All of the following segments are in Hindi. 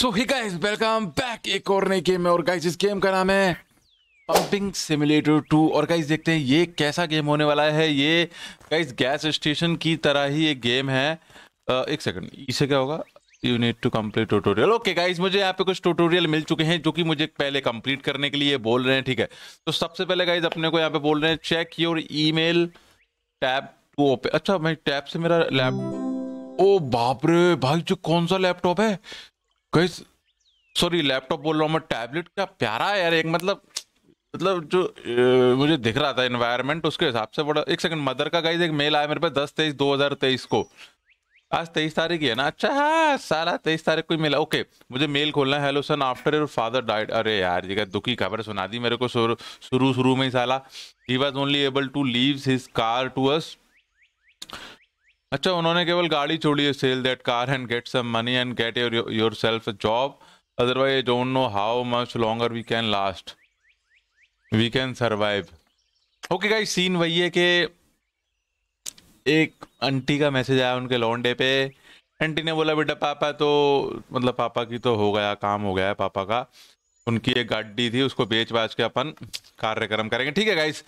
So hi guys welcome back एक और नई गेम में। और गाइस इस गेम का नाम है पंपिंग सिमुलेटर 2 और गाइस देखते हैं ये कैसा गेम होने वाला है। ये गाइस गैस स्टेशन की तरह ही एक गेम है। uh, एक सेकंड इसे क्या होगा? You need to complete tutorial okay guys मुझे यहाँ पे कुछ ट्यूटोरियल मिल चुके हैं जो कि मुझे पहले कंप्लीट करने के लिए बोल रहे हैं ठीक है? तो सबसे पहले गाइस अपने को यहाँ पे बोल रहे हैं check your email tab to open अच्छा मैं टैब से मेरा लैप ओ बाप रे भाई जो कौन सा लैपटॉप है? गाइस सॉरी लैपटॉप बोल रहा हूँ मैं टैबलेट क्या प्यारा है यार एक मतलब मतलब जो ए, मुझे दिख रहा था एनवायरनमेंट उसके हिसाब से बड़ा एक सेकंड मदर का गाइस एक मेल आया मेरे पे दस तेईस दो हज़ार तेईस को। आज तेईस तारीख ही है ना? अच्छा हाँ साला तेईस तारीख को ही मिला। ओके मुझे मेल खोलना है। Hello son after your father died अरे यार ये दुखी खबर सुना दी मेरे को शुरू शुरू में ही साला। He was only able to leave his car to us अच्छा उन्होंने केवल गाड़ी छोड़ी है sell that car and get some money and get your yourself job otherwise I don't know how much longer we can last we can survive okay guys scene वही है कि एक आंटी का मैसेज आया उनके लॉन्डे पे। आंटी ने बोला, बेटा, पापा तो मतलब पापा की तो हो गया, काम हो गया है पापा का। उनकी एक गाड़ी थी, उसको बेच बाच के अपन कार्यक्रम करेंगे। ठीक है गाइस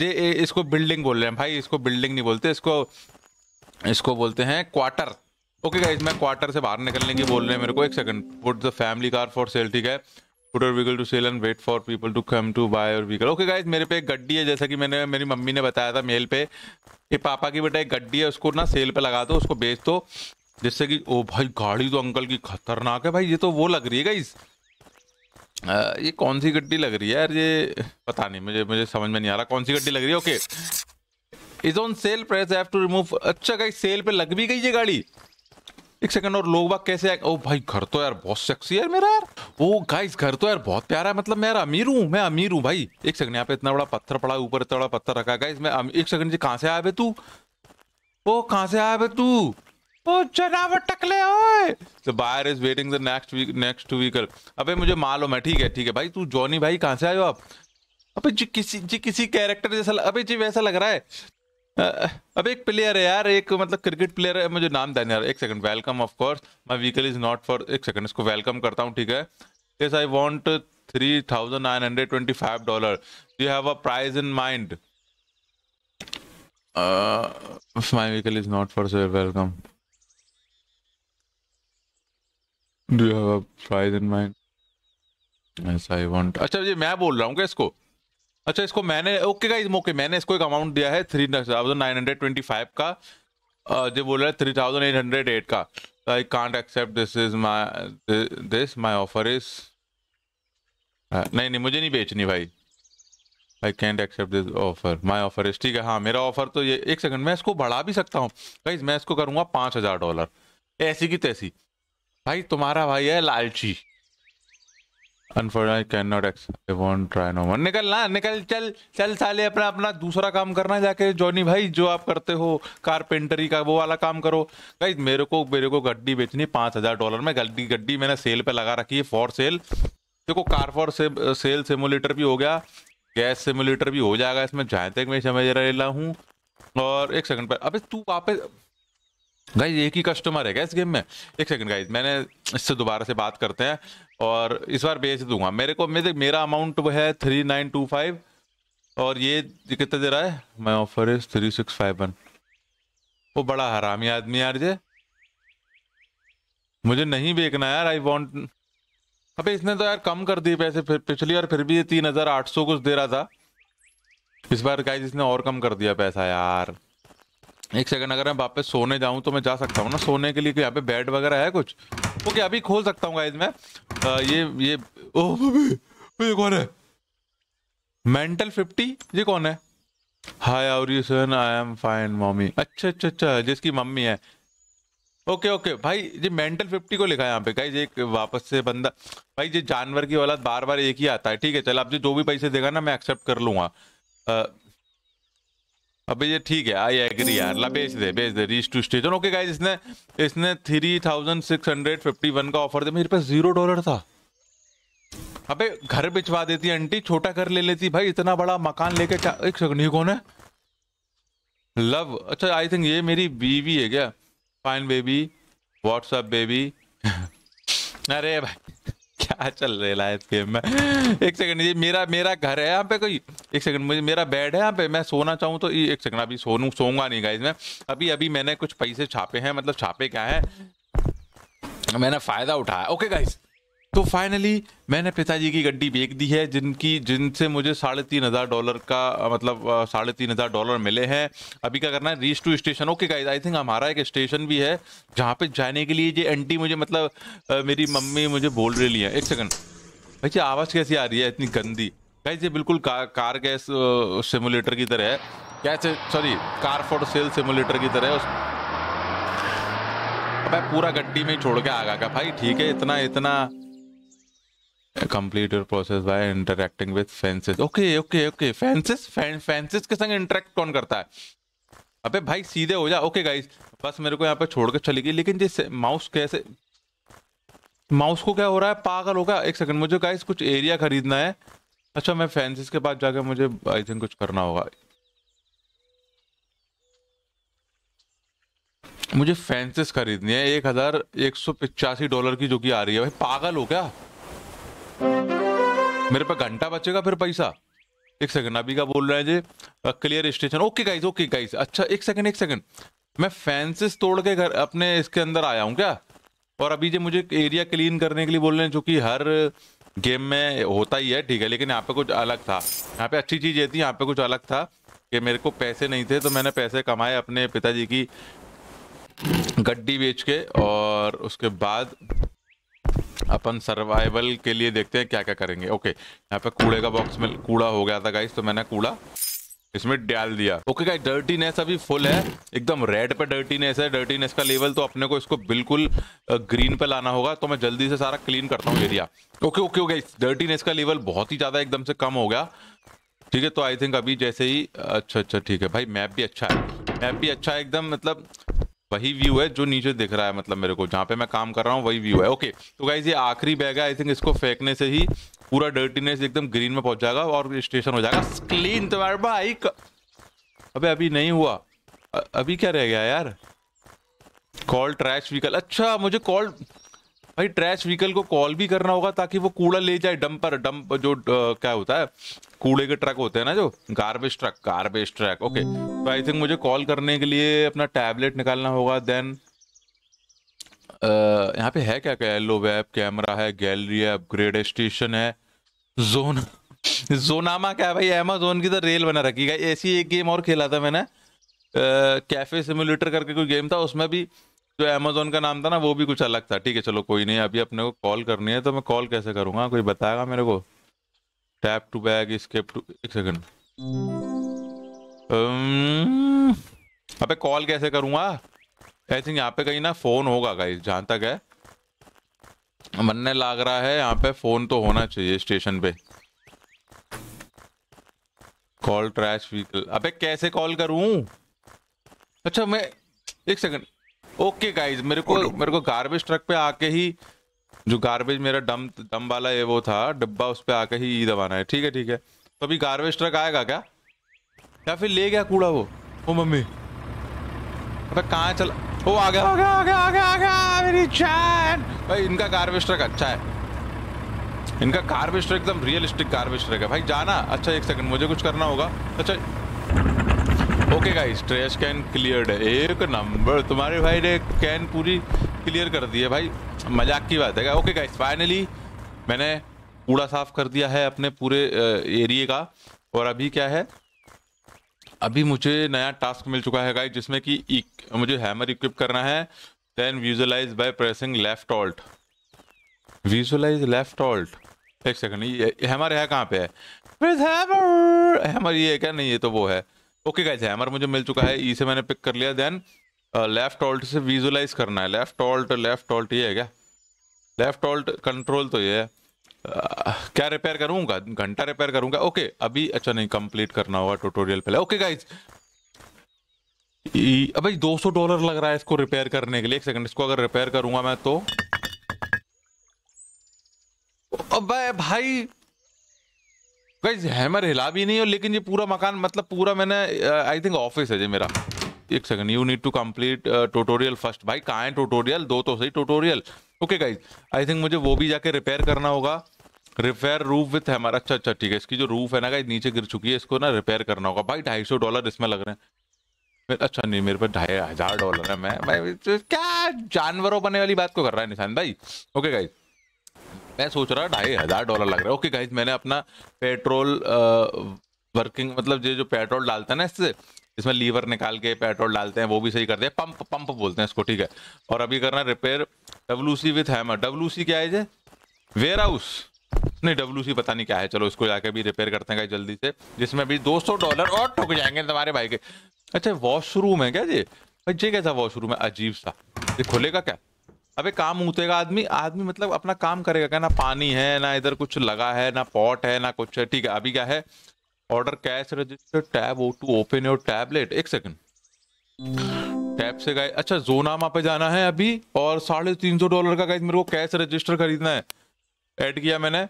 ये इसको बिल्डिंग बोल रहे हैं। भाई, इसको बिल्डिंग नहीं बोलते, इसको इसको बोलते हैं क्वार्टर ओके गाइस मैं क्वार्टर से बाहर निकलने की बोल रहे हैं। मेरे को एक second put the family car for sale ठीक है? Put your vehicle to sale and wait for people to come to buy your vehicle okay guys मेरे पे एक गड्डी है, जैसा कि मैंने, मेरी मम्मी ने बताया था मेल पे कि पापा की बेटा एक गड्डी है, उसको ना सेल पे लगा दो, उसको बेच दो, जिससे कि, ओ भाई, गाड़ी तो अंकल की खतरनाक है। भाई, ये तो वो लग रही है गाइस ये कौन सी गड्डी लग रही है? यार, ये पता नहीं, मुझे मुझे समझ में नहीं आ रहा। कौन सी गड्डी लग रही है? Okay is on sale price have to remove अच्छा गाइस सेल पे लग भी गई ये गाड़ी। एक सेकंड और लोग बाग कैसे आए? ओ भाई, घर तो यार बहुत सेक्सी है मेरा यार। ओ गाइस घर तो यार बहुत प्यारा है। मतलब मैं यार अमीर हूँ, मैं अमीर हूँ भाई। एक सेकंड यहाँ पे इतना बड़ा पत्थर पड़ा, ऊपर इतना बड़ा पत्थर रखा। गाइस मैं एक सेकंड जी कहाँ से आया तू? ओ, कहाँ से आया तू? ओ जनाब टकले ओए। The buyer is waiting the next week next vehicle अबे मुझे मालूम है ठीक है ठीक है। भाई, तू जॉनी भाई, कहाँ से आए हो आप? अबे जी किसी जी किसी कैरेक्टर जैसा अबे जी वैसा लग रहा है। अब एक प्लेयर है यार, एक मतलब क्रिकेट प्लेयर है, मुझे नाम देना यार एक second welcome of course my vehicle is not for एक सेकंड इसको वेलकम करता हूँ, ठीक है? Yes I want three thousand nine hundred twenty five dollar you have a price in mind my vehicle is not for sale welcome do you have a price in mind yes I want अच्छा ये मैं बोल रहा हूँ क्या इसको? अच्छा इसको मैंने ओके गाइस ओके मैंने इसको एक अमाउंट दिया है three thousand nine hundred twenty five का जो बोल रहा है three thousand eight hundred eight का। I can't accept this is my this my offer is नहीं नहीं, मुझे नहीं बेचनी भाई। I can't accept this offer my offer is ठीक है हाँ मेरा ऑफ़र तो ये, एक सेकंड मैं इसको बढ़ा भी सकता हूँ। गाइज़ मैं इसको करूँगा पाँच हज़ार डॉलर ऐसी की तैसी। भाई, तुम्हारा भाई है लालची। Unfortunately can not want try no one निकल ना निकल चल चल साले अपना अपना दूसरा काम करना जाके जॉनी भाई जो आप करते हो कारपेंटरी का वो वाला काम करो। भाई मेरे को मेरे को गड्डी बेचनी पाँच हज़ार डॉलर में। गड्डी गड्डी मैंने सेल पे लगा रखी है फॉर सेल देखो कार फॉर से, सेल सिमुलेटर भी हो गया गैस सिमुलेटर भी हो जाएगा इसमें। जहाँ तक मैं समझ रहा हूँ। और एक सेकंड पर अबे तू वापस गाइज़ एक ही कस्टमर है क्या इस गेम में? एक सेकंड गाइज़ मैंने इससे दोबारा से बात करते हैं और इस बार बेच दूँगा। मेरे को, मेरे, मेरा अमाउंट वो है थ्री नाइन टू फाइव और ये कितना दे रहा है? मैं offer is three six five one वो बड़ा हरामी आदमी यार जे मुझे नहीं बेचना यार आई वॉन्ट अबे इसने तो यार कम कर दिए पैसे फिर पिछली बार फिर भी ये तीन हज़ार आठ सौ कुछ दे रहा था। इस बार गाइज़ इसने और कम कर दिया पैसा यार। एक सेकंड अगर मैं वापस सोने जाऊँ तो मैं जा सकता हूँ ना? सोने के लिए यहाँ पे बेड वगैरह है कुछ? ओके अभी खोल सकता हूँ गाइज़ मैं? आ, ये ये ओह ये कौन है? मेंटल फिफ्टी ये कौन है? Hi are you son I am fine mummy अच्छा अच्छा अच्छा जिसकी मम्मी है। ओके ओके भाई ये मेंटल फिफ्टी को लिखा है यहाँ पे। गाइज़ एक वापस से बंदा भाई ये जानवर की औलाद बार बार एक ही आता है। ठीक है चल अब जो भी पैसे देगा ना मैं एक्सेप्ट कर लूँगा। अबे ये ठीक है आई एग्री यार। ला, बेच दे बेच दे reach to station okay guys इसने इसने three thousand six hundred fifty one का ऑफ़र दिया। मेरे पास ज़ीरो डॉलर था। अबे, घर बिचवा देती आंटी, छोटा घर ले लेती। भाई, इतना बड़ा मकान लेके एक सेकंड ये कौन है? लव अच्छा आई थिंक ये मेरी बीवी है क्या? फाइन बेबी व्हाट्सअप बेबी अरे भाई। क्या चल रहा है गेम में? एक सेकंड ये मेरा मेरा घर है यहाँ पे कोई? एक सेकंड मुझे, मेरा बेड है यहाँ पे, मैं सोना चाहूँ तो एक सेकंड अभी सोनू, सोऊँगा नहीं गाइज़ मैं। अभी अभी मैंने कुछ पैसे छापे हैं मतलब छापे क्या है? मैंने फ़ायदा उठाया। ओके गाइज़ तो फाइनली मैंने पिताजी की गड्डी बेच दी है जिनकी जिनसे मुझे साढ़े तीन हज़ार डॉलर का मतलब साढ़े तीन हज़ार डॉलर मिले हैं। अभी क्या करना है reach to station okay guys I think हमारा एक स्टेशन भी है जहाँ पे जाने के लिए ये एंटी मुझे मतलब मेरी मम्मी मुझे बोल रही है। एक सेकंड भाई ये आवाज़ कैसी आ रही है इतनी गंदी। गाइज़ ये बिल्कुल कार, कार गैस सिमुलेटर की तरह है। कैसे sorry car for sale simulator की तरह है अब पूरा गड्डी में छोड़ के आ गया भाई ठीक है इतना इतना complete your process by interacting with fences. Okay okay okay. Fences fences के संग इंटरेक्ट कौन करता है? अबे भाई, सीधे हो जा। ओके गाइस बस मेरे को यहाँ पे छोड़ के चली गई। लेकिन जिस माउस कैसे माउस को क्या हो रहा है? पागल होगा एक सेकंड मुझे गाइस कुछ एरिया खरीदना है। अच्छा मैं फैंसिस के पास जाकर मुझे आई थिंक कुछ करना होगा। मुझे फैंसिस खरीदनी है। एक हज़ार एक सौ पिचासी डॉलर की जो कि आ रही है। भाई, पागल हो क्या? मेरे पे घंटा बचेगा फिर पैसा? एक सेकंड अभी का बोल रहे हैं जी? Clear station okay guys okay guys अच्छा एक सेकंड एक सेकंड मैं फैंसिस तोड़ के घर, अपने इसके अंदर आया हूँ क्या? और अभी जो मुझे एरिया क्लीन करने के लिए बोल रहे हैं, जो कि हर गेम में होता ही है, ठीक है, लेकिन यहाँ पे कुछ अलग था। यहाँ पे अच्छी चीज़ ये थी, यहाँ पे कुछ अलग था कि मेरे को पैसे नहीं थे तो मैंने पैसे कमाए अपने पिताजी की गड्डी बेच के, और उसके बाद अपन सर्वाइवल के लिए देखते हैं क्या क्या करेंगे। ओके यहाँ पे कूड़े का बॉक्स में कूड़ा हो गया था गाइस तो मैंने कूड़ा इसमें डाल दिया। ओके गाइस डर्टीनेस अभी फुल है। एकदम रेड पे डर्टीनेस है। डर्टीनेस का लेवल तो अपने को इसको बिल्कुल ग्रीन पे लाना होगा तो मैं जल्दी से सारा क्लीन करता हूँ area okay okay okay dirtiness का लेवल बहुत ही ज़्यादा एकदम से कम हो गया। ठीक है तो आई थिंक अभी जैसे ही अच्छा अच्छा ठीक है। भाई मैप भी अच्छा है। मैप भी अच्छा है, एकदम मतलब वही व्यू है जो नीचे दिख रहा है मतलब मेरे को, जहाँ पे मैं काम कर रहा हूँ, वही व्यू है। ओके तो गाइज़ ये आखिरी बैग है। आई थिंक इसको फेंकने से ही पूरा डर्टीनेस एकदम ग्रीन में पहुँच जाएगा और स्टेशन हो जाएगा क्लीन तुम्हारे भाई अबे, अभी नहीं हुआ। अभी क्या रह गया यार? कॉल ट्रैश व्हीकल अच्छा मुझे कॉल भाई ट्रैश व्हीकल को कॉल भी करना होगा ताकि वो कूड़ा ले जाए डंपर डंप जो आ, क्या होता है कूड़े के ट्रक होते हैं ना जो garbage truck garbage truck okay तो आई थिंक मुझे कॉल करने के लिए अपना टैबलेट निकालना होगा देन यहाँ पे है क्या क्या येलो वेब कैमरा है गैलरी है अपग्रेड स्टेशन है जोन जोनामा क्या है भाई एमाजोन की तो रेल बना रखी है। ऐसी एक गेम और खेला था मैंने कैफ़े सिमुलेटर करके कोई गेम था उसमें भी जो अमेजोन का नाम था ना, वो भी कुछ अलग था। ठीक है, चलो कोई नहीं, अभी अपने को कॉल करनी है तो मैं कॉल कैसे करूँगा? कोई बताएगा मेरे को? Tap to back escape to एक सेकंड अबे कॉल कैसे करूँगा? थिंक यहाँ पे कहीं ना फ़ोन होगा गाइस जहाँ तक है। मनने लग रहा है, यहाँ पे फ़ोन तो होना चाहिए स्टेशन पे। कॉल ट्रैश व्हीकल अबे कैसे कॉल करूँ? अच्छा मैं एक सेकंड ओके गाइज़ मेरे को मेरे को गार्बेज ट्रक पे आके ही जो गार्बेज मेरा डम डम वाला ये वो था डब्बा उस पर आके ही ई दबाना है। ठीक है ठीक है। तो अभी गार्बेज ट्रक आएगा क्या? या फिर ले गया कूड़ा वो? ओ मम्मी। अबे कहाँ चला ओ आ गया आ गया आ गया आ गया आ गया मेरी चैन भाई इनका गार्बेज ट्रक अच्छा है। इनका गार्बेज ट्रक एकदम रियलिस्टिक गार्बेज ट्रक है। भाई जाना। अच्छा एक सेकंड मुझे कुछ करना होगा। अच्छा okay guys trash can cleared है एक नंबर, तुम्हारे भाई ने कैन पूरी क्लियर कर दी है भाई। मज़ाक की बात है ओके गाइस फाइनली मैंने कूड़ा साफ़ कर दिया है अपने पूरे एरिए का। और अभी क्या है? अभी मुझे नया टास्क मिल चुका है गाइस जिसमें कि मुझे हैमर इक्विप करना है then visualize by pressing left alt visualize left alt एक सेकंड ये हैमर है कहाँ पे? है हैमर ये क्या? नहीं, ये तो वो है। ओके गाइस हैमर मुझे मिल चुका है। ई e मैंने पिक कर लिया देन लेफ़्ट ऑल्ट से विजुअलाइज करना है। लेफ़्ट ऑल्ट लेफ़्ट ऑल्ट ये है क्या? लेफ़्ट ऑल्ट कंट्रोल तो ये है। Uh, क्या रिपेयर करूँगा? घंटा रिपेयर करूँगा। ओके अभी अच्छा नहीं कंप्लीट करना होगा ट्यूटोरियल पहले। ओके गाइस अभी 200 डॉलर लग रहा है इसको रिपेयर करने के लिए। एक सेकंड इसको अगर रिपेयर करूँगा मैं तो। अबे भाई गाइस हैमर हिला भी नहीं, और लेकिन ये पूरा मकान मतलब पूरा मैंने आई थिंक ऑफ़िस है जी मेरा। एक second you need to complete tutorial first भाई, कहाँ है ट्यूटोरियल दो तो सही tutorial okay guys I think मुझे वो भी जाके रिपेयर करना होगा। रिपेयर रूफ विथ हैमर अच्छा अच्छा ठीक है, इसकी जो रूफ है ना गाइज़ नीचे गिर चुकी है, इसको ना रिपेयर करना होगा। भाई, ढाई सौ डॉलर इसमें लग रहे हैं। अच्छा नहीं, मेरे पास ढाई हज़ार डॉलर है। मैं भाई क्या? जानवरों बने वाली बात को कर रहा है निशान भाई ओके गाइज़ मैं सोच रहा ढाई हज़ार डॉलर लग रहा है। ओके गाइज़ मैंने अपना पेट्रोल वर्किंग मतलब ये जो पेट्रोल डालता है ना इससे, इसमें लीवर निकाल के पेट्रोल डालते हैं, वो भी सही कर दिया पंप पंप बोलते हैं इसको, ठीक है। और अभी करना repair W C with hammer W C क्या है जे वेयर हाउस नहीं डब्ल्यू सी पता नहीं क्या है। चलो इसको जाके भी रिपेयर करते हैं जल्दी से। जिसमें भी 200 डॉलर और ठुक जाएँगे तुम्हारे भाई के। अच्छा वॉशरूम है क्या ये भाई ये कैसा वॉशरूम है? अजीब सा। ये खुलेगा क्या? अबे, काम उतेगा आदमी आदमी मतलब अपना काम करेगा, क्या ना पानी है, ना इधर कुछ लगा है, ना पॉट है, ना कुछ है, ठीक है, अभी क्या है order cash register tab O to open your tablet एक सेकंड टैब से गए अच्छा जोनामा पे जाना है अभी, और साढ़े तीन सौ डॉलर का मेरे को कैश रजिस्टर खरीदना है। ऐड किया मैंने।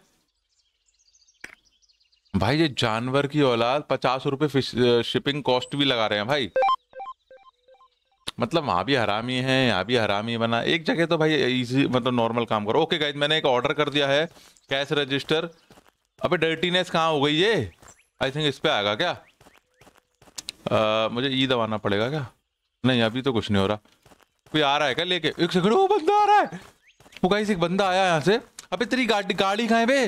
भाई, ये जानवर की औलाद पचास रुपए शिपिंग कॉस्ट भी लगा रहे हैं भाई। मतलब वहाँ भी हरामी है यहाँ भी हरामी बना। एक जगह तो भाई इजी मतलब नॉर्मल काम करो। ओके गाइज़ मैंने एक ऑर्डर कर दिया है कैश रजिस्टर अबे डर्टीनेस कहाँ हो गई ये? आई थिंक इस पे आएगा क्या? आ, मुझे ई दबाना पड़ेगा क्या? नहीं अभी तो कुछ नहीं हो रहा। कोई आ रहा है क्या लेके? एक सेकंड वो बंदा आ रहा है। वो गाइस एक बंदा आया यहाँ से। अबे तेरी गाड़ी गाड़ी कहाँ है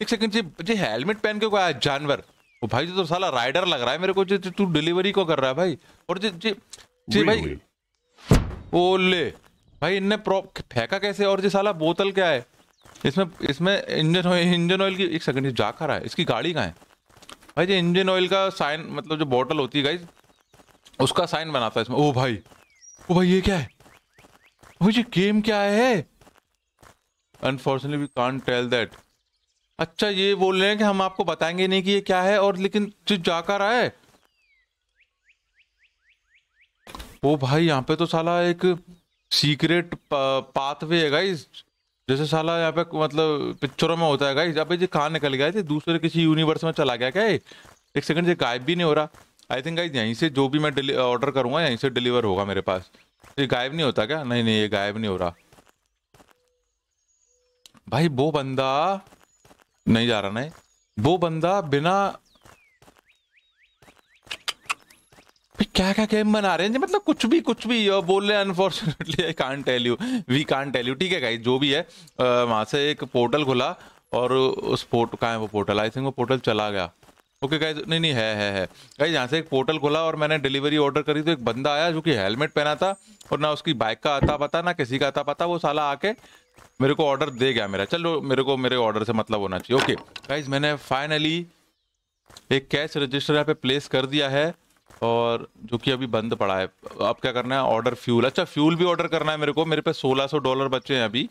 एक सेकंड जी जी हेलमेट पहन के कोई जानवर। वो भाई तो साला राइडर लग रहा है मेरे को। जी तू डिलीवरी को कर रहा है भाई। और जी जी भाई ओ ले भाई इनने फेंका कैसे? और जी साला बोतल क्या है? इसमें इसमें इंजन ऑयल इंजन ऑयल की एक सेकंड जा कर रहा है? इसकी गाड़ी कहाँ है? भाई जी इंजन ऑयल का साइन मतलब जो बॉटल होती है गाइज़ उसका साइन बनाता है इसमें। ओ भाई ओ भाई ये क्या है? भाई जी गेम क्या है? Unfortunately we can't tell that अच्छा ये बोल रहे हैं कि हम आपको बताएँगे नहीं कि ये क्या है और लेकिन जो जाकर आए ओ भाई यहाँ पे तो साला एक सीक्रेट पाथवे है गाइज़ जैसे साला यहाँ पे मतलब पिक्चरों में होता है गाइज़ अबे जी कहाँ निकल गए थे दूसरे किसी यूनिवर्स में चला गया क्या एक सेकंड से गायब भी नहीं हो रहा. आई थिंक गाइज़ यहीं से जो भी मैं ऑर्डर करूँगा, यहीं से डिलीवर होगा मेरे पास. ये गायब नहीं होता क्या? नहीं नहीं, ये गायब नहीं हो रहा. भाई, वो बंदा नहीं जा रहा नहीं वो बंदा बिना क्या क्या गेम बना रहे हैं? मतलब कुछ भी कुछ भी बोल रहे हैं unfortunately I can't tell you we can't tell you ठीक है गाइस जो भी है वहाँ से एक पोर्टल खुला और उस पोर्ट कहाँ है वो पोर्टल आई थिंक वो पोर्टल चला गया. ओके गाइस नहीं नहीं है है है. गाइस यहाँ से एक पोर्टल खुला और मैंने डिलीवरी ऑर्डर करी तो एक बंदा आया जो कि हेलमेट पहना था और ना उसकी बाइक का आता पता ना किसी का आता पता वो साला आके मेरे को ऑर्डर दे गया मेरा. चलो मेरे को मेरे ऑर्डर से मतलब होना चाहिए. ओके okay, गाइज़ मैंने फाइनली एक कैश रजिस्टर यहाँ पे प्लेस कर दिया है. और जो कि अभी बंद पड़ा है। अब क्या करना है? ऑर्डर फ्यूल अच्छा फ्यूल भी ऑर्डर करना है मेरे को। मेरे पे 1600 डॉलर बचे हैं अभी।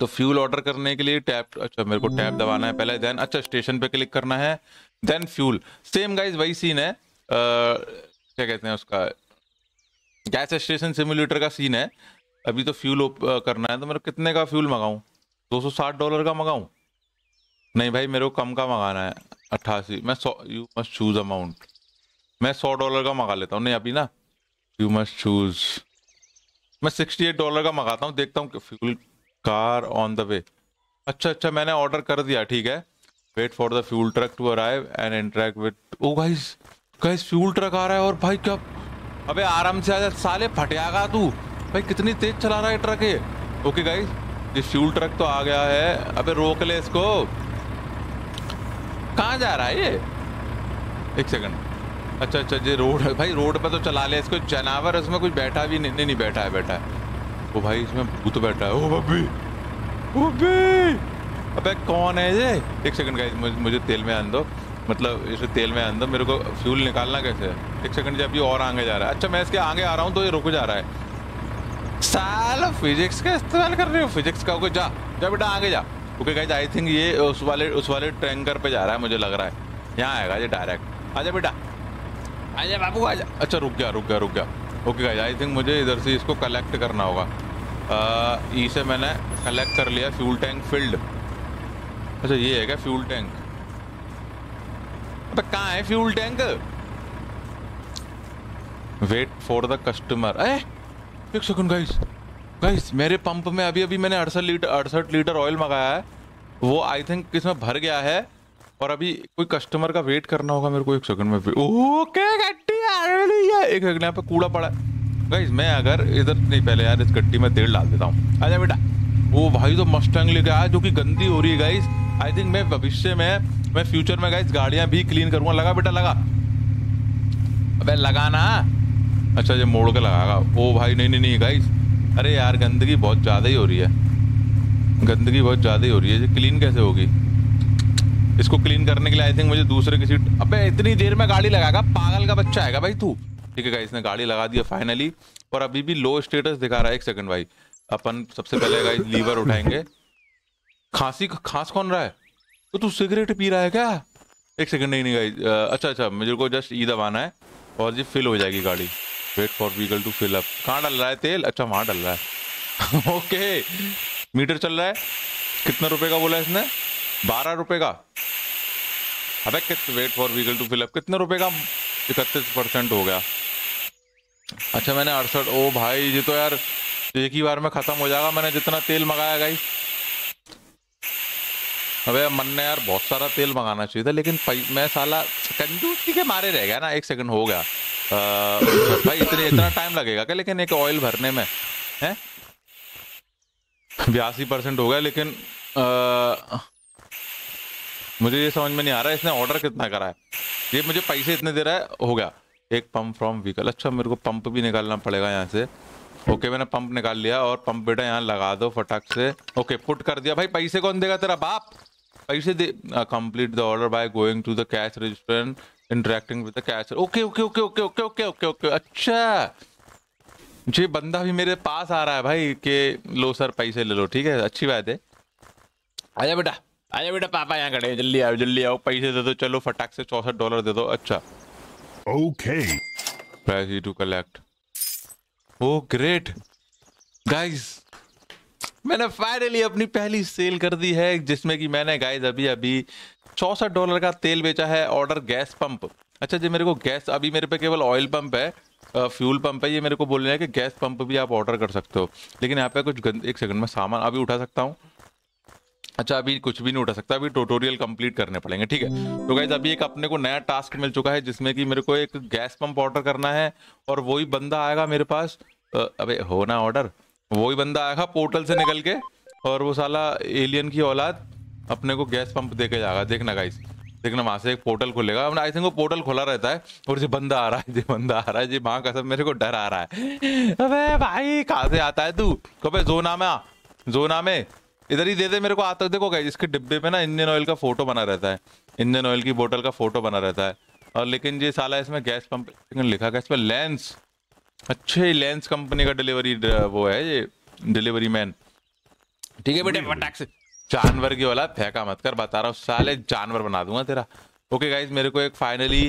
तो फ्यूल ऑर्डर करने के लिए टैप अच्छा मेरे को टैप दबाना है पहले देन अच्छा स्टेशन पे क्लिक करना है देन फ्यूल सेम गाइज़ वही सीन है। आ, क्या कहते हैं उसका? गैस स्टेशन सिमुलेटर का सीन है। अभी तो फ्यूल करना है तो मेरे को कितने का फ्यूल मंगाऊँ? 260 डॉलर का मंगाऊँ? नहीं भाई मेरे को कम का मंगाना है। अट्ठासी। मैं सौ यू मस्ट चूज़ अमाउंट मैं सौ डॉलर का मंगा लेता हूँ। नहीं, अभी ना यू मस्ट चूज़ मैं सिक्सटी एट डॉलर का मंगाता हूँ, देखता हूँ fuel car on the way अच्छा अच्छा मैंने ऑर्डर कर दिया, ठीक है। Wait for the fuel truck to arrive and interact with O guys guys fuel truck आ रहा है और भाई क्या अबे, आराम से आ जा, साले फटियागा तू। भाई, कितनी तेज चला रहा है ट्रक ये। ओके गाइस ये फ्यूल ट्रक तो आ गया है। अबे, रोक ले इसको। कहाँ जा रहा है ये? एक सेकंड अच्छा अच्छा जी रोड भाई रोड पे तो चला ले इसको जानवर इसमें कुछ बैठा भी नहीं नहीं बैठा है बैठा है। वो भाई इसमें भूत बैठा है। ओ बब्बी बब्बी अबे कौन है ये? एक सेकंड का मुझे, तेल में आन दो। मतलब इसे तेल में आन दो। मेरे को फ्यूल निकालना कैसे एक सेकंड जब ये और आगे जा रहा है। अच्छा मैं इसके आगे आ रहा हूँ तो ये रुक जा रहा है। साल फिजिक्स का इस्तेमाल कर रहे हो? फिजिक्स का जा जा बेटा आगे जा। ओके गाइज़ आई थिंक ये उस वाले उस वाले टैंकर पे जा रहा है मुझे लग रहा है। यहाँ आएगा ये डायरेक्ट आजा बेटा। आजा बाबू, आजा अच्छा रुक गया रुक गया रुक गया। ओके गाइस आई थिंक मुझे इधर से इसको कलेक्ट करना होगा। ई से मैंने कलेक्ट कर लिया फ्यूल टैंक फिल्ड अच्छा ये है क्या फ्यूल टैंक अबे, कहाँ है fuel tank wait for the customer ए एक सेकंड गाइस गाइस मेरे पंप में अभी अभी मैंने अड़सठ लीटर अड़सठ लीटर ऑयल मंगाया है। वो आई थिंक इसमें भर गया है। और अभी कोई कस्टमर का वेट करना होगा मेरे को एक सेकंड में ओके एक सेकंड यहाँ पे कूड़ा पड़ा है। मैं अगर इधर, नहीं, पहले यार इस गट्टी में तेल डाल देता हूँ। आजा बेटा। वो भाई तो मस्टंग लेके आया जो कि गंदी हो रही है गाइस आई थिंक मैं भविष्य में, मैं फ्यूचर में गाइस गाड़ियाँ भी क्लीन करूँगा। लगा बेटा, लगा। अबे लगाना अच्छा ये मोड़ के लगागा। वो भाई, नहीं नहीं नहीं गाइस अरे यार, गंदगी बहुत ज़्यादा ही हो रही है। गंदगी बहुत ज़्यादा ही हो रही है। ये क्लीन कैसे होगी? इसको क्लीन करने के लिए आई थिंक मुझे दूसरे किसी अबे, इतनी देर में गाड़ी लगाएगा। पागल का बच्चा आएगा भाई तू? ठीक है इसने गाड़ी लगा दिया फाइनली और अभी भी लो स्टेटस दिखा रहा है, एक सेकंड भाई। अपन सबसे पहले गाइस लीवर उठाएँगे। खांसी खांस कौन रहा है? तो तू सिगरेट पी रहा है क्या? एक सेकंड नहीं नहीं गाइस अच्छा अच्छा मुझे को जस्ट ई दबाना है। और जी फिल हो जाएगी गाड़ी। Wait for vehicle to fill up कहाँ डल रहा है तेल? अच्छा वहाँ डल रहा है। ओके मीटर चल रहा है। कितना रुपए का बोला इसने? बारह रुपए का। अबे कित wait for vehicle to fill up कितने रुपए का इकतीस परसेंट हो गया। अच्छा मैंने अड़सठ ओ भाई ये तो यार एक ही बार में खत्म हो जाएगा मैंने जितना तेल मंगाया गाई अबे मन ने यार बहुत सारा तेल मंगाना चाहिए था लेकिन मैं साला कंजूसी के मारे रह गया ना एक सेकंड हो गया। आ, भाई इतने इतना टाइम लगेगा क्या? लेकिन एक ऑयल भरने में है? बयासी परसेंट हो गया लेकिन आ, मुझे ये समझ में नहीं आ रहा है, इसने ऑर्डर कितना करा है। ये मुझे पैसे इतने दे रहा है, हो गया। एक पंप फ्रॉम व्हीकल अच्छा मेरे को पंप भी निकालना पड़ेगा यहाँ से। ओके मैंने पंप निकाल लिया और पंप बेटा यहाँ लगा दो फटाक से। ओके पुट कर दिया। भाई, पैसे कौन देगा तेरा बाप? पैसे दे complete the order by going to the cash register interacting with the cash okay okay okay okay okay okay okay okay अच्छा। जी बंदा भी मेरे पास आ रहा है भाई, के लो सर, पैसे ले लो, ठीक है? अच्छी बात है। आजा बेटा। आजा बेटा पापा यहाँ खड़े जल्दी आओ जल्दी आओ पैसे दे दो चलो फटाक से चौसठ डॉलर दे दो अच्छा। Okay price to collect oh great guys मैंने फाइनली अपनी पहली सेल कर दी है जिसमें कि मैंने गाइस अभी अभी चौसठ डॉलर का तेल बेचा है ऑर्डर गैस पंप अच्छा जी मेरे को गैस अभी मेरे पे केवल ऑयल पंप है फ्यूल पंप है ये मेरे को बोल रहे हैं कि गैस पंप भी आप ऑर्डर कर सकते हो। लेकिन यहाँ पे कुछ गंद, एक सेकंड में सामान अभी उठा सकता हूँ। अच्छा अभी कुछ भी नहीं उठा सकता, अभी ट्यूटोरियल कंप्लीट करने पड़ेंगे, ठीक है? तो गाइज़ अभी एक अपने को नया टास्क मिल चुका है, जिसमें कि मेरे को एक गैस पंप ऑर्डर करना है, और वही बंदा आएगा मेरे पास अबे होना ऑर्डर वही बंदा आएगा पोर्टल से निकल के, और वो साला एलियन की औलाद अपने को गैस पंप दे के जाएगा देखना गाइस देखना वहाँ से एक पोर्टल खुलेगा। आई थिंक वो पोर्टल खुला रहता है, और जो बंदा आ रहा है जो बंदा आ रहा है जी माँ का सब मेरे को डर आ रहा है। अबे भाई, कहाँ से आता है तू? कबे जोना में आ, जोना में। इधर ही दे दे मेरे को आता देखो गाइस इसके डिब्बे पे ना इंजन ऑयल का फ़ोटो बना रहता है। इंजन ऑयल की बोतल का फ़ोटो बना रहता है। और लेकिन ये साला इसमें गैस पंप लिखा गया इस पर लेंस अच्छे लेंस कंपनी का डिलीवरी वो है ये डिलीवरी मैन ठीक है बेटे फटाक से। जानवर की वाला फेंका मत कर बता रहा हूँ साले जानवर बना दूँगा तेरा। ओके गाइज़ मेरे को एक फाइनली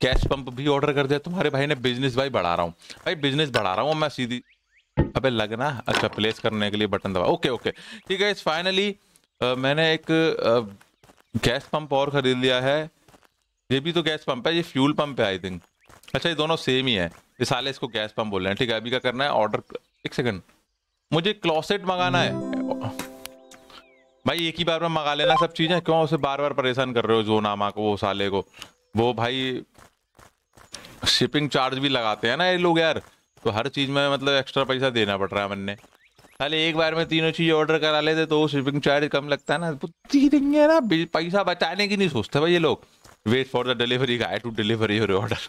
गैस पंप भी ऑर्डर कर दिया। तुम्हारे भाई ने बिज़नेस भाई बढ़ा रहा हूँ। भाई बिज़नेस बढ़ा रहा हूँ मैं सीधी अबे लगना। अच्छा प्लेस करने के लिए बटन दबा ओके ओके ठीक है फाइनली मैंने एक गैस पंप और खरीद लिया है। ये भी तो गैस पंप है, ये फ्यूल पंप है आई थिंक अच्छा ये दोनों सेम ही है। ये साले इसको गैस पंप बोल रहे हैं। ठीक है, अभी क्या करना है? ऑर्डर एक सेकंड मुझे क्लॉसेट मंगाना है। भाई, एक ही बार में मंगा लेना सब चीज़ें। क्यों उसे बार बार परेशान कर रहे हो, जो नामा को, वो साले को? वो भाई शिपिंग चार्ज भी लगाते हैं ना ये लोग यार। तो हर चीज़ में मतलब एक्स्ट्रा पैसा देना पड़ रहा है मन ने। खाली एक बार में तीनों चीज़ ऑर्डर करा लेते तो शिपिंग चार्ज कम लगता है ना। बुद्धि देंगे ना पैसा बचाने की नहीं सोचते भाई ये लोग। Wait for the delivery guy to delivery your order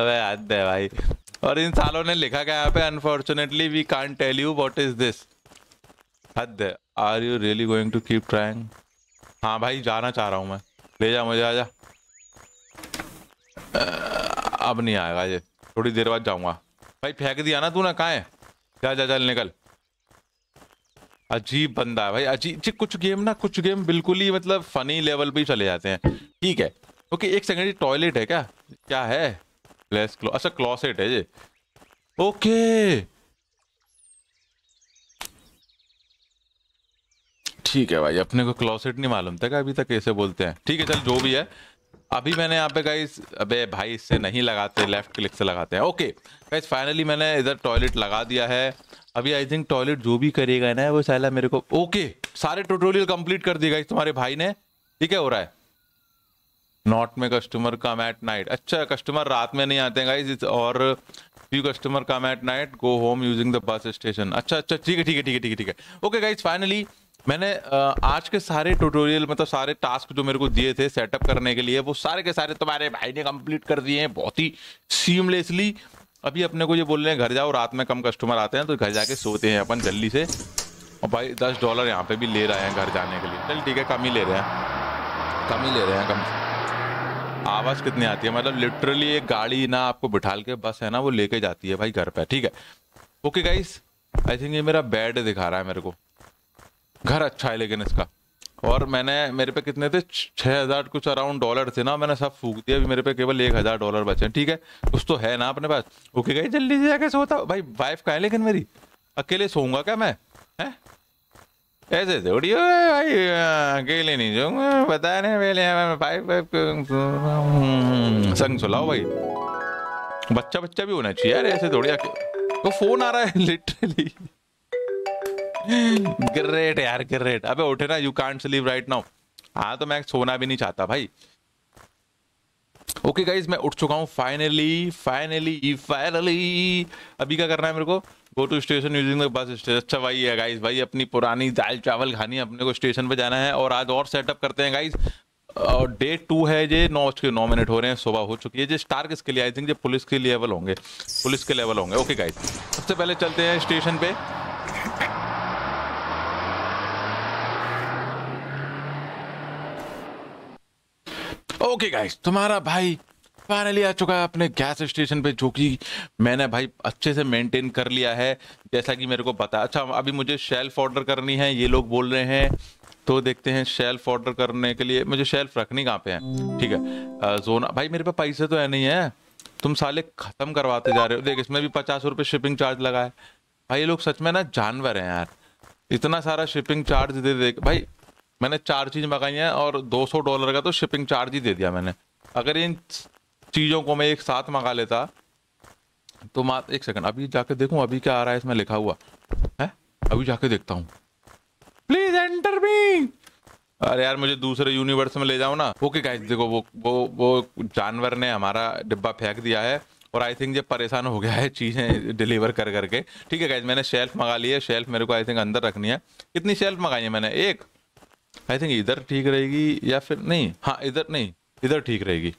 अबे याद है भाई। और इन सालों ने लिखा गया यहाँ पे? Unfortunately we can't tell you what is this हद are you really going to keep trying हाँ भाई, जाना चाह रहा हूँ मैं। ले जा मुझे आजा अब नहीं आएगा ये। थोड़ी देर बाद जाऊँगा। भाई फेंक दिया ना तू ना कहा है? जा जा चल निकल। अजीब बंदा है भाई, अजीब, जी, कुछ गेम ना, कुछ गेम बिल्कुल ही मतलब फनी लेवल पे चले जाते हैं। ठीक है, ओके, एक सेकंड टॉयलेट है क्या? क्या है? क्लो अच्छा क्लॉसेट है ये। ओके। ठीक है भाई, अपने को क्लॉसेट नहीं मालूम था क्या अभी तक कैसे बोलते हैं। ठीक है, चल, जो भी है अभी मैंने यहाँ पे गाइस अबे भाई इससे नहीं लगाते लेफ़्ट क्लिक से लगाते हैं। ओके गाइस फाइनली मैंने इधर टॉयलेट लगा दिया है। अभी आई थिंक टॉयलेट जो भी करेगा ना, वो साला मेरे को ओके सारे ट्यूटोरियल कंप्लीट कर दिए गाइस तुम्हारे भाई ने। ठीक है, हो रहा है। Not many customer come at night अच्छा कस्टमर रात में नहीं आते हैं गाइज़ और few customer come at night go home using the bus station अच्छा अच्छा ठीक है ठीक है ठीक है ठीक है ठीक है। ओके गाइज़ फाइनली मैंने आज के सारे ट्यूटोरियल मतलब सारे टास्क जो मेरे को दिए थे सेटअप करने के लिए, वो सारे के सारे तुम्हारे भाई ने कंप्लीट कर दिए हैं, बहुत ही सीमलेसली अभी अपने को ये बोल रहे हैं, घर जाओ, रात में कम कस्टमर आते हैं तो घर जाके सोते हैं अपन जल्दी से। और भाई, दस डॉलर यहाँ पे भी ले रहे हैं घर जाने के लिए। चल, ठीक है, कम ही ले रहे हैं। कम ही ले रहे हैं, कम। आवाज़ कितनी आती है? मतलब लिटरली एक गाड़ी ना आपको बिठाल के बस है ना, वो लेके जाती है भाई घर पे, ठीक है। ओके गाइस आई थिंक ये मेरा बेड दिखा रहा है मेरे को। घर अच्छा है लेकिन इसका। और मैंने, मेरे पे कितने थे? छः हज़ार कुछ अराउंड डॉलर थे ना, मैंने सब फूक दिया। अभी मेरे पे केवल एक हज़ार डॉलर बचे ठीक है? कुछ तो है ना अपने पास। ओके, गई जल्दी से जाके सोता। भाई वाइफ का है लेकिन मेरी? अकेले सोऊँगा क्या मैं? है? ऐसे थोड़ी हो भाई। अकेले नहीं जाऊँगा बता नहीं पहले वाइफ वाइफ संग सुलाओ भाई। बच्चा बच्चा भी होना चाहिए यार, ऐसे थोड़ी तो फ़ोन आ रहा है लिटरली ग्रेट यार ग्रेट अबे उठे ना you can't sleep right now हाँ तो मैं सोना भी नहीं चाहता भाई। ओके गाइज़ मैं उठ चुका हूँ फाइनली फाइनली फाइनली अभी क्या करना है मेरे को? Go to station using the bus station अच्छा भाई है गाइज़ भाई अपनी पुरानी दाल चावल खानी है, अपने को स्टेशन पे जाना है और आज और सेटअप करते हैं गाइज़ और डे टू है जे नौ के नौ मिनट हो रहे हैं, सुबह हो चुकी है जो स्टार किसके लिए आई थिंक जो पुलिस के लेवल होंगे। पुलिस के लेवल होंगे। ओके गाइज़ सबसे पहले चलते हैं स्टेशन पे। ओके गाइस तुम्हारा भाई फाइनली आ चुका है अपने गैस स्टेशन पे, जो कि मैंने भाई अच्छे से मेंटेन कर लिया है, जैसा कि मेरे को पता अच्छा अभी मुझे शेल्फ ऑर्डर करनी है, ये लोग बोल रहे हैं। तो देखते हैं शेल्फ ऑर्डर करने के लिए, मुझे शेल्फ रखनी कहाँ पे है? ठीक है जोना भाई मेरे पे पैसे तो है नहीं है। तुम साले खत्म करवाते जा रहे हो। देख, इसमें भी पचास रुपये शिपिंग चार्ज लगा है। भाई ये लोग सच में ना जानवर हैं यार। इतना सारा शिपिंग चार्ज दे दे भाई मैंने चार चीज़ मंगाई हैं और 200 डॉलर का तो शिपिंग चार्ज ही दे दिया मैंने। अगर इन चीज़ों को मैं एक साथ मंगा लेता तो मात एक सेकंड अभी जाके देखूँ, अभी क्या आ रहा है इसमें लिखा हुआ। है? अभी जाके देखता हूँ। प्लीज़ एंटर मी अरे यार, मुझे दूसरे यूनिवर्स में ले जाओ ना। ओके गाइस देखो, वो वो वो जानवर ने हमारा डिब्बा फेंक दिया है और आई थिंक ये परेशान हो गया है चीज़ें डिलीवर कर करके ठीक है गाइज़ मैंने शेल्फ मंगा ली है। शेल्फ मेरे को आई थिंक अंदर रखनी है। कितनी शेल्फ मंगाई है मैंने? एक। आई थिंक इधर ठीक रहेगी या फिर नहीं? हाँ इधर नहीं, इधर ठीक रहेगी।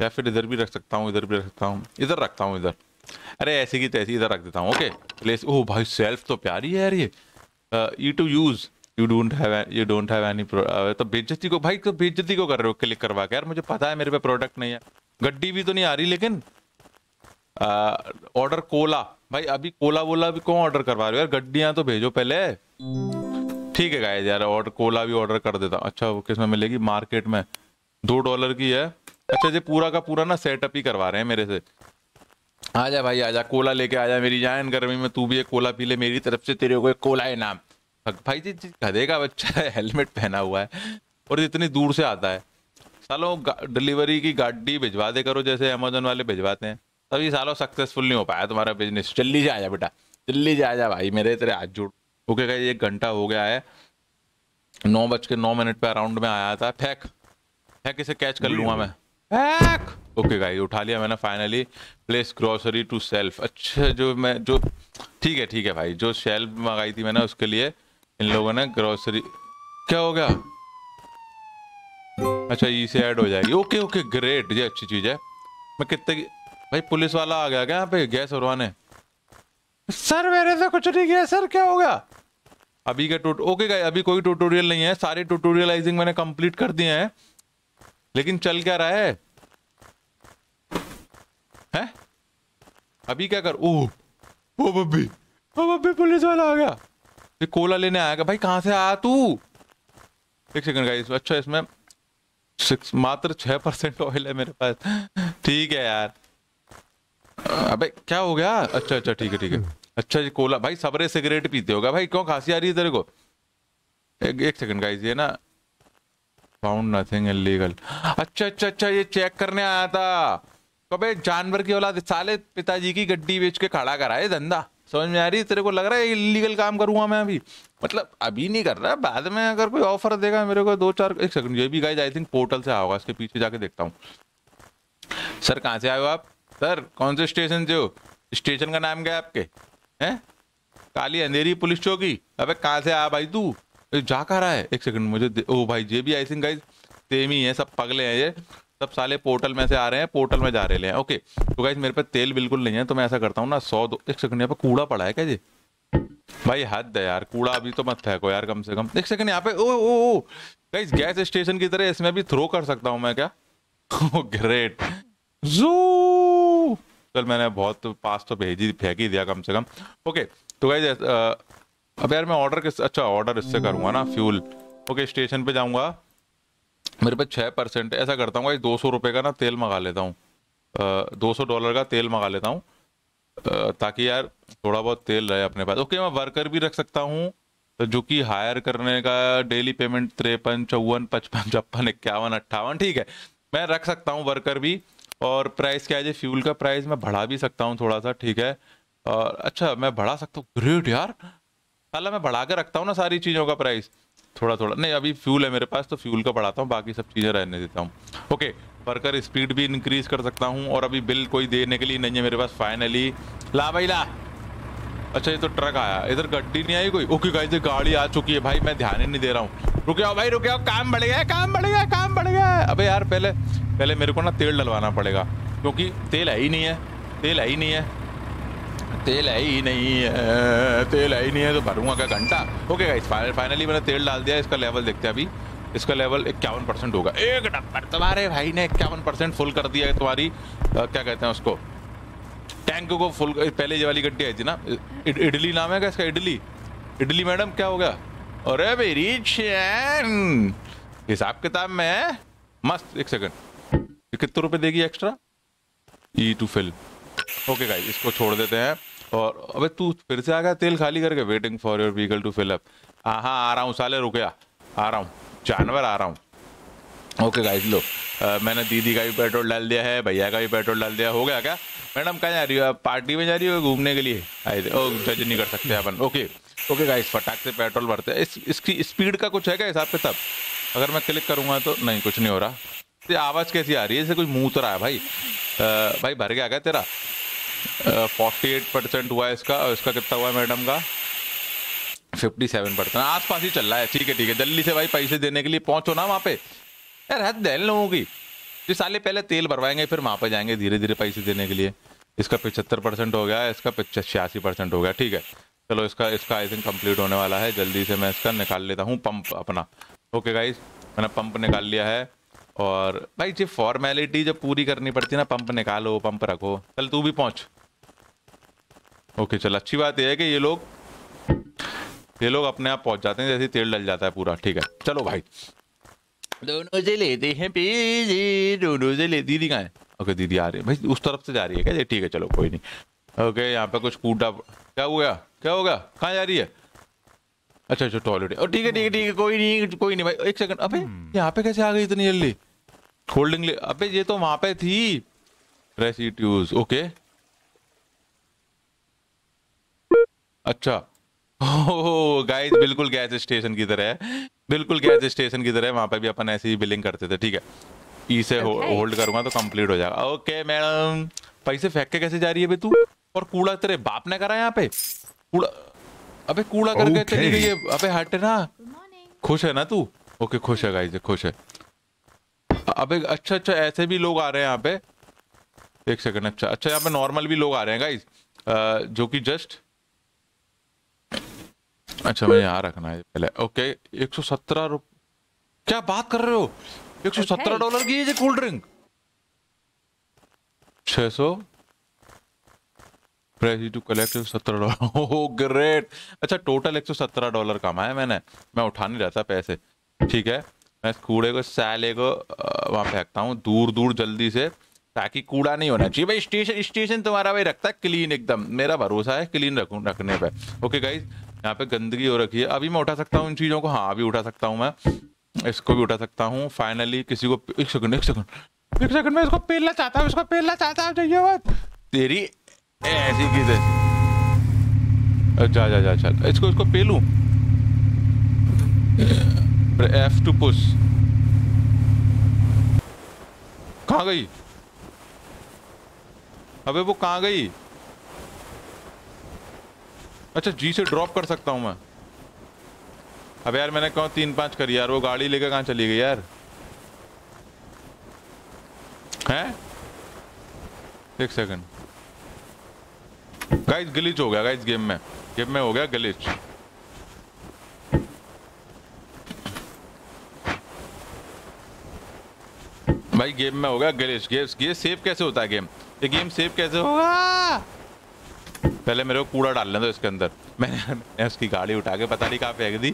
या फिर इधर भी रख सकता हूँ, इधर भी रख सकता हूँ, इधर रखता हूँ, इधर। अरे, ऐसी की तैसी इधर रख देता हूँ ओके प्लेस ओह भाई सेल्फ तो प्यारी है यार ये। E to use you don't have you don't have any तो बेइज्जती को भाई तो बेइज्जती को कर रहे हो क्लिक करवा के। यार, मुझे पता है मेरे पे प्रोडक्ट नहीं है। गड्डी भी तो नहीं आ रही, लेकिन ऑर्डर कोला। भाई, अभी कोला वोला भी कौन ऑर्डर करवा रहे हो? यार, गड्डियाँ तो भेजो पहले। ठीक है गाइस यार ऑर्डर कोला भी ऑर्डर कर देता हूँ। अच्छा वो किसमें मिलेगी? मार्केट में। दो डॉलर की है। अच्छा जी पूरा का पूरा ना सेटअप ही करवा रहे हैं मेरे से। आ जा भाई, आ जा। कोला लेके आ जा मेरी जान, गर्मी में तू भी एक कोला पी ले, मेरी तरफ़ से तेरे को एक कोला है नाम भाई जी गधे का बच्चा है हेलमेट पहना हुआ है। और इतनी दूर से आता है। सालों डिलीवरी की गाड़ी भिजवा दे करो, जैसे अमेजोन वाले भिजवाते हैं। तभी सालों सक्सेसफुल नहीं हो पाया तुम्हारा बिज़नेस जल्दी से आ जा बेटा जल्दी से आ जा भाई, मेरे तेरे हाथ जुड़। ओके, गाइस, एक घंटा हो गया है। नौ बज के नौ मिनट पे अराउंड में आया था। फेंक। फेंक, इसे कैच कर लूँगा मैं। फेंक! ओके, गाइस, उठा लिया मैंने finally place grocery to shelf अच्छा जो मैं, जो, ठीक है ठीक है भाई। जो शेल्फ मंगाई थी मैंने उसके लिए इन लोगों ने ग्रोसरी क्या हो गया? अच्छा ई से ऐड हो जाएगी। ओके ओके ग्रेट ये अच्छी चीज़ है। मैं कितने की भाई, पुलिस वाला आ गया क्या यहाँ पे? गैस उड़वाने सर, मेरे से कुछ नहीं गया सर, क्या हो गया? अभी का टूट ओके गाइस अभी कोई ट्यूटोरियल नहीं है, सारे ट्यूटोरियलाइजिंग मैंने कंप्लीट कर दिए हैं। लेकिन चल क्या रहा है? हैं? अभी क्या कर ओह ओ बब्बी ओ बब्बी पुलिस वाला आ गया। ये कोला लेने आया भाई कहाँ से आया तू? एक सेकंड गाइस अच्छा इसमें सिक्स मात्र छह परसेंट ऑयल है मेरे पास। ठीक है यार। अबे, क्या हो गया? अच्छा अच्छा ठीक है ठीक है। अच्छा जी कोला भाई सबरे सिगरेट पीते होगा। भाई क्यों खांसी आ रही है तेरे को? एक, एक सेकंड गाइस ये ना फाउंड नथिंग इलीगल अच्छा अच्छा अच्छा ये चेक करने आया था। कबे जानवर की औलाद साले पिताजी की गड्डी बेच के खड़ा करा है धंधा। समझ में आ रही तेरे को लग रहा है इलीगल काम करूँगा मैं अभी? मतलब अभी नहीं कर रहा बाद में अगर कोई ऑफ़र देगा मेरे को दो चार एक सेकंड ये भी गाइज़ आई थिंक पोर्टल से आओगा इसके पीछे जाके देखता हूँ। सर कहाँ से आए हो आप? सर कौन से स्टेशन से हो? स्टेशन का नाम क्या है आपके? हैं? काली अंधेरी पुलिस चौकी। अबे कहाँ से आ भाई तू? जा कर रहा है? एक सेकंड मुझे ओ भाई, ये भी आई थिंक गाइज़ सेम ही है, सब पगले हैं ये। सब साले पोर्टल में से आ रहे हैं पोर्टल में जा रहे हैं ओके तो गाइज़ मेरे पे तेल बिल्कुल नहीं है तो मैं ऐसा करता हूँ ना, सौ दो एक सेकंड यहाँ पे कूड़ा पड़ा है क्या जी भाई, हद है यार, कूड़ा अभी तो मत फेंको यार, कम से कम। एक सेकंड यहाँ पे ओ ओ ओ। गाइज़ गैस स्टेशन की तरह इसमें भी थ्रो कर सकता हूँ मैं क्या? ग्रेट जू चल मैंने बहुत पास तो भेजी फेंक ही दिया कम से कम। ओके तो गाइज़ अब यार मैं ऑर्डर किस अच्छा ऑर्डर इससे करूँगा ना फ्यूल ओके स्टेशन पे जाऊँगा। मेरे पे छः परसेंट ऐसा करता हूँ दो सौ रुपये का ना तेल मंगा लेता हूँ। दो सौ डॉलर का तेल मंगा लेता हूँ। ताकि यार थोड़ा बहुत तेल रहे अपने पास। ओके, मैं वर्कर भी रख सकता हूँ तो जो कि हायर करने का डेली पेमेंट तिरपन, चौवन, पचपन, छप्पन, इक्यावन, अट्ठावन, ठीक है। मैं रख सकता हूँ वर्कर भी। और प्राइस क्या है जी? फ्यूल का प्राइस मैं बढ़ा भी सकता हूँ थोड़ा सा, ठीक है? और अच्छा मैं बढ़ा सकता हूँ। ग्रेट यार! साला मैं बढ़ा के रखता हूँ ना सारी चीज़ों का प्राइस थोड़ा थोड़ा नहीं, अभी फ्यूल है मेरे पास तो फ्यूल का बढ़ाता हूँ, बाकी सब चीज़ें रहने देता हूँ। ओके वर्कर स्पीड भी इंक्रीज कर सकता हूँ और अभी बिल कोई देने के लिए नहीं है मेरे पास फाइनली ला भाई, ला! अच्छा ये तो ट्रक आया। इधर गड्डी नहीं आई कोई? ओके गाइस ये गाड़ी आ चुकी है। भाई, मैं ध्यान ही नहीं दे रहा हूँ। रुक जाओ भाई, रुके जाओ। काम बढ़ गया काम बढ़ गया काम बढ़ गया अबे यार, पहले पहले मेरे को ना तेल डलवाना पड़ेगा क्योंकि तेल है ही नहीं है तेल है ही नहीं है। तेल है ही नहीं है तेल है ही नहीं है तो भरूँगा क्या घंटा? ओके गाइस फाइनली मैंने तेल डाल दिया इसका लेवल देखते हैं अभी। इसका लेवल इक्यावन परसेंट होगा। एक नंबर तुम्हारे भाई ने इक्यावन परसेंट फुल कर दिया है तुम्हारी आ, क्या कहते हैं उसको? टैंक को फुल पहले ये वाली गड्डी आई थी ना इडली नाम है क्या इसका इडली? इडली मैडम क्या हो गया? अरे मेरी हिसाब किताब में मस्त एक सेकंड कितने रुपए देगी extra E to fill okay guys इसको छोड़ देते हैं। और अबे तू फिर से आ गया तेल खाली करके waiting for your vehicle to fill up हाँ हाँ आ रहा हूँ साले रुक गया आ रहा हूँ जानवर आ रहा हूँ। ओके गाइस लो आ, मैंने दीदी का भी पेट्रोल डाल दिया है भैया का भी पेट्रोल डाल दिया हो गया क्या? मैडम कहाँ जा रही हो आप? पार्टी में जा रही हो घूमने के लिए? थे ओ जज नहीं कर सकते अपन। ओके ओके गाइस फटाक से पेट्रोल भरते हैं। इस, इसकी स्पीड का कुछ है क्या हिसाब किताब? अगर मैं क्लिक करूँगा तो नहीं कुछ नहीं हो रहा। ये आवाज़ कैसी आ रही है? जैसे कुछ मुँह तो रहा है भाई। आ, भाई भर गया क्या तेरा? फोर्टी एट परसेंट हुआ है इसका और इसका कितना हुआ है मैडम का? फिफ्टी सेवन परसेंट आस पास ही चल रहा है ठीक है ठीक है। जल्दी से भाई पैसे देने के लिए पहुंचो ना वहाँ पे। यार हद है लोगों की। जो साले पहले तेल भरवाएँगे फिर वहाँ पे जाएँगे धीरे धीरे पैसे देने के लिए। इसका पिछहत्तर परसेंट हो गया इसका छियासी परसेंट हो गया ठीक है। चलो इसका इसका आई थिंक कंप्लीट होने वाला है। जल्दी से मैं इसका निकाल लेता हूँ पंप अपना। ओके गाइज़ मैंने पंप निकाल लिया है। और भाई जी फॉर्मेलिटी जब पूरी करनी पड़ती है ना पंप निकालो पंप रखो। चल तू भी पहुँच। ओके चल अच्छी बात यह है कि ये लोग ये लोग अपने आप पहुँच जाते हैं जैसे तेल डल जाता है पूरा ठीक है। चलो भाई। दोनों से लेते हैं पीजी दोनों से ले दीदी कहाँ है? ओके दीदी आ रही है। भाई उस तरफ़ से जा रही है क्या? ठीक है चलो कोई नहीं। ओके यहाँ पे कुछ कूटा क्या हुआ? क्या होगा कहाँ जा रही है? अच्छा अच्छा टॉयलेट ठीक है ठीक है ठीक है कोई नहीं कोई नहीं भाई एक सेकंड अबे हम्म। यहाँ पे कैसे आ गई इतनी जल्दी? होल्डिंग ले अबे ये तो वहाँ पे थी। रेसिट्यूज ओके अच्छा। गाइस बिल्कुल गैस स्टेशन की तरह है। बिल्कुल गैस स्टेशन की तरह वहाँ पे भी अपन ऐसे ही बिलिंग करते थे ठीक है। ई से हो, होल्ड करूँगा तो कंप्लीट हो जाएगा। ओके मैडम पैसे फेंक के कैसे जा रही है तू? और कूड़ा तेरे बाप ने करा यहाँ पे? कूड़ा अबे कूड़ा करके okay. चली गई है। अबे हट ना। खुश है ना तू? ओके खुश है गाइस खुश है। अबे अच्छा अच्छा ऐसे भी लोग आ रहे हैं यहाँ पे। एक सेकंड अच्छा अच्छा यहाँ पे नॉर्मल भी लोग आ रहे हैं गाइस जो कि जस्ट अच्छा मैं यहाँ रखना है पहले। ओके एक सौ सत्रह रुप क्या बात कर रहे हो? एक सौ सत्रह डॉलर की है कोल्ड ड्रिंक छह सौ? प्राइस टू कलेक्ट सत्रह डॉलर ओह ग्रेट अच्छा टोटल एक सौ सत्रह डॉलर कमाया मैंने। मैं उठा नहीं रहता पैसे। ठीक है? मैं इस कूड़े को, सैले को वहाँ फेंकता हूँ, दूर दूर, जल्दी से, ताकि कूड़ा नहीं होना चाहिए। भाई, स्टेशन स्टेशन तुम्हारा भाई रखता है क्लीन एकदम। मेरा भरोसा है क्लीन रखूँ, रखने पे। ओके गाइज़ यहाँ पे गंदगी हो रखी है। अभी मैं उठा सकता हूँ इन चीज़ों को? हाँ अभी उठा सकता हूँ मैं। इसको भी उठा सकता हूँ। फाइनली किसी को, एक सेकंड एक सेकंड एक सेकंड में इसको पेलना चाहता हूँ, इसको पेलना चाहता हूँ, चाहिए बात तेरी ऐसी की जा जा जा, चल। इसको इसको पेलू। एफ़ टू पुश कहाँ गई? अबे वो कहाँ गई? अच्छा जी से ड्रॉप कर सकता हूँ मैं। अब यार, मैंने कहा तीन पाँच करी यार? वो गाड़ी लेकर कहाँ चली गई यार? हैं? एक सेकंड गाइस ग्लिच हो गया गाइस गेम में। गेम में हो गया ग्लिच भाई गेम में हो गया ग्लिच ये सेव कैसे होता है गेम? ये गेम सेव कैसे होगा? पहले मेरे को कूड़ा डालने दो इसके अंदर। मैंने, उसकी गाड़ी उठा के पता नहीं कहाँ फेंक दी।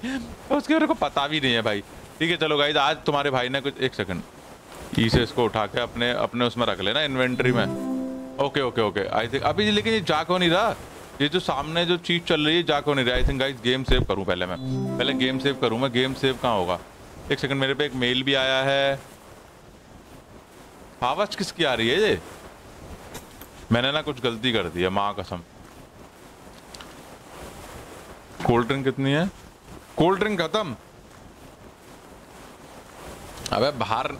उसके मेरे को पता भी नहीं है भाई। ठीक है चलो गाइज़ आज तुम्हारे भाई ने कुछ एक सेकंड ई से इसको उठा के अपने अपने उसमें रख लेना इन्वेंट्री में। Okay okay okay I think अभी लेकिन ये जाक हो नहीं रहा? ये जो सामने जो चीज़ चल रही है जाक हो नहीं रहा? I think guys game save करूँ पहले मैं। पहले गेम सेव करूँ मैं। गेम सेव कहाँ होगा? एक सेकंड मेरे पे एक मेल भी आया है। आवाज़ किसकी आ रही है ये? मैंने ना कुछ गलती कर दी है, माँ कसम। कोल्ड ड्रिंक कितनी है? कोल्ड ड्रिंक खत्म। अबे बाहर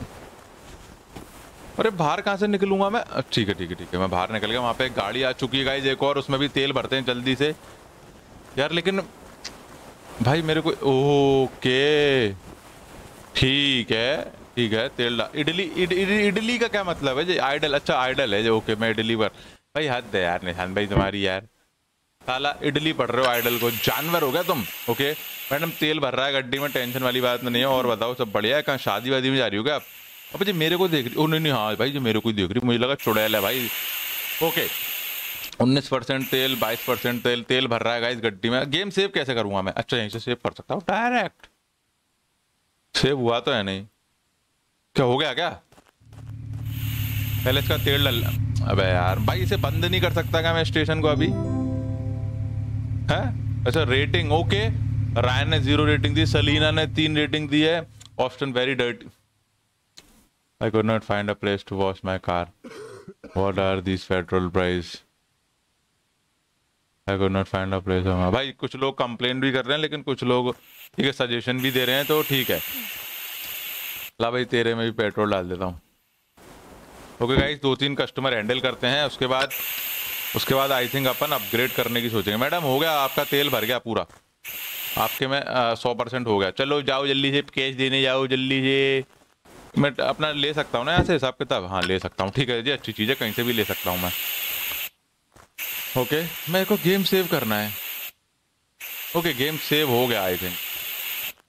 अरे बाहर कहाँ से निकलूँगा मैं? ठीक है ठीक है ठीक है, मैं बाहर निकल गया, वहाँ पे एक गाड़ी आ चुकी है गाइस एक और, उसमें भी तेल भरते हैं जल्दी से। यार लेकिन, भाई मेरे को ओके, ठीक है। ठीक है, तेल डाल इडली इडली का क्या मतलब है? जी आइडल अच्छा आइडल है जो ओके मैं इडली पर भाई हद है यार, निशान भाई तुम्हारी यार। साला इडली पढ़ रहे हो आइडल को, जानवर हो गया तुम ओके मैडम, तेल भर रहा है गड्डी में, टेंशन वाली बात नहीं है, और बताओ, सब बढ़िया है? कहाँ शादी वादी में जा रही हो क्या आप? अब जी, मेरे को देख रही ओ, नहीं नहीं हाँ भाई जी, मेरे को देख रही मुझे लगा चुड़ैल है भाई। ओके उन्नीस परसेंट तेल, बाईस परसेंट तेल तेल भर रहा है इस गड्डी में। गेम सेव कैसे करूँगा मैं? अच्छा यहीं से सेव कर सकता हूँ डायरेक्ट सेव हुआ तो है नहीं। क्या हो गया क्या? पहले इसका तेल डल अबे यार, भाई इसे बंद नहीं कर सकता क्या मैं स्टेशन को अभी? है? अच्छा रेटिंग ओके रायन ने ज़ीरो रेटिंग दी सलीना ने तीन रेटिंग दी है. Option very dirty I could not find a place to wash my car what are this petrol price I could not find a place भाई कुछ लोग कंप्लेन भी कर रहे हैं, लेकिन कुछ लोग ठीक है सजेशन भी दे रहे हैं तो ठीक है. ला भाई, तेरे में भी पेट्रोल डाल देता हूँ। ओके गाइस दो तीन कस्टमर हैंडल करते हैं, उसके बाद उसके बाद आई थिंक अपन अपग्रेड करने की सोचेंगे। मैडम, हो गया, आपका तेल भर गया पूरा। आपके में सौ परसेंट हो गया। चलो जाओ जल्दी से कैश देने जाओ जल्दी से। मैं अपना ले सकता हूँ ना यहाँ से हिसाब किताब? हाँ ले सकता हूँ। ठीक है जी, अच्छी चीज़ है, कहीं से भी ले सकता हूँ मैं। ओके, मेरे को गेम सेव करना है। ओके गेम सेव हो गया आई थिंक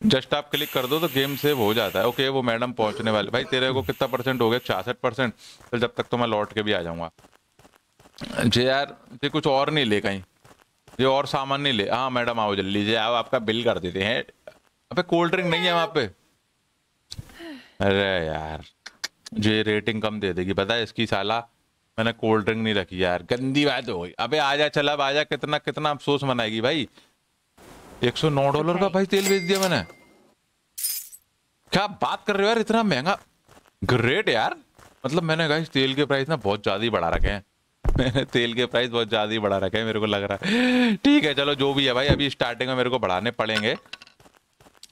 जस्ट आप क्लिक कर दो तो गेम सेव हो जाता है। ओके, वो मैडम पहुँचने वाले। भाई, तेरे को कितना परसेंट हो गया? छियासठ परसेंट। तो जब तक तो मैं लौट के भी आ जाऊँगा। जे यार ये कुछ और नहीं ले कहीं। ये और सामान नहीं ले। हाँ मैडम, आओ जल्दी। जे आओ आपका बिल कर देते हैं। अबे, कोल्ड ड्रिंक नहीं है वहाँ पे? अरे यार, जे रेटिंग कम दे देगी। पता है इसकी साला, मैंने कोल्ड ड्रिंक नहीं रखी यार। गंदी बात हो गई। अबे, आजा, चला, अब आजा। कितना कितना अफसोस मनाएगी भाई। 109 डॉलर का भाई तेल बेच दिया मैंने। क्या बात कर रहे हो यार? इतना महँगा? ग्रेट यार। मतलब मैंने गाइस तेल के प्राइस ना बहुत ज़्यादा ही बढ़ा रखे हैं। मैंने तेल के प्राइस बहुत ज़्यादा ही बढ़ा रखे हैं मेरे को लग रहा है। ठीक है चलो जो भी है भाई अभी स्टार्टिंग में मेरे को बढ़ाने पड़ेंगे।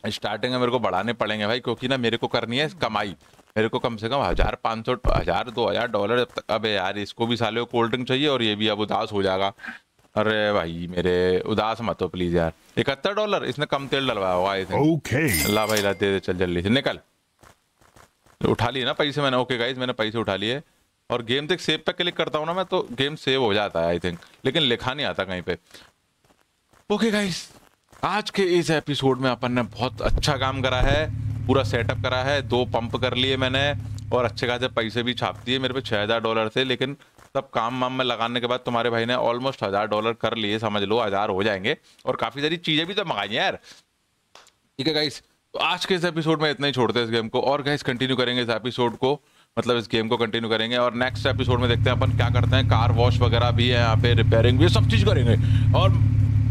स्टार्टिंग में मेरे को बढ़ाने पड़ेंगे भाई क्योंकि ना मेरे को करनी है कमाई। मेरे को कम से कम हज़ार पाँच सौ हज़ार दो हज़ार डॉलर अब यार इसको भी साले को कोल्ड ड्रिंक चाहिए और ये भी अब उदास हो जाएगा। अरे भाई मेरे उदास मत हो प्लीज़ यार। इकहत्तर डॉलर इसने कम तेल डलवाया हुआ अल्लाह भाई ला दे दे चल जल्दी से। निकल। उठा लिए ना पैसे मैंने। ओके गाइस मैंने पैसे उठा लिए। और गेम तक सेव पे क्लिक करता हूँ ना मैं तो गेम सेव हो जाता है आई थिंक लेकिन लिखा नहीं आता कहीं पे। ओके गाइस आज के इस एपिसोड में अपन ने बहुत अच्छा काम करा है। पूरा सेटअप करा है। दो पंप कर लिए मैंने। और अच्छे खासे पैसे भी छापती है, मेरे पे छः हज़ार डॉलर थे, लेकिन सब काम वाम में लगाने के बाद तुम्हारे भाई ने ऑलमोस्ट हज़ार डॉलर कर लिए, समझ लो, हज़ार हो जाएँगे। और काफ़ी सारी चीज़ें भी तो मंगाई यार। ठीक है गाइस तो आज के इस एपिसोड में इतना ही छोड़ते हैं इस गेम को। और गाइस कंटिन्यू करेंगे इस एपिसोड को मतलब इस गेम को कंटिन्यू करेंगे। और नेक्स्ट एपिसोड में देखते हैं अपन क्या करते हैं कार वॉश वगैरह भी है यहाँ पे रिपेयरिंग भी सब चीज़ करेंगे। और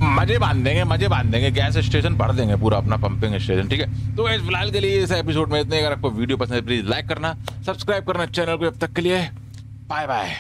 मज़े बाँध देंगे मज़े बाँध देंगे गैस स्टेशन भर देंगे पूरा अपना पंपिंग स्टेशन ठीक है? तो इस फ़िलहाल के लिए इस एपिसोड में इतने। अगर आपको वीडियो पसंद है प्लीज़ लाइक करना सब्सक्राइब करना चैनल को अब तक के लिए। Bye bye